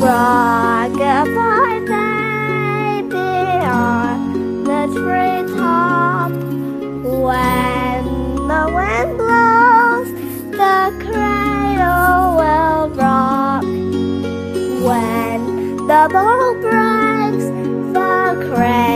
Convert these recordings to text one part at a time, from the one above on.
Rockabye baby on the When the wind blows, the cradle will rock. When the ball breaks, the cradle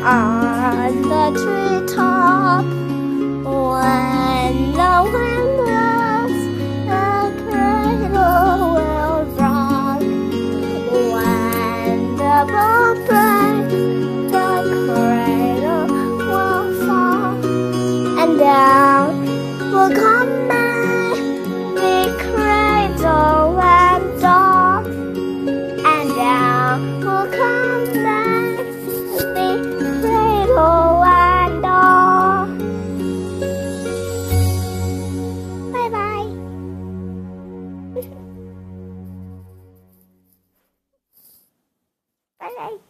beyond the treetop. When the wind blows, the cradle will rock. When the boat breaks, the cradle will fall, and down will come bye.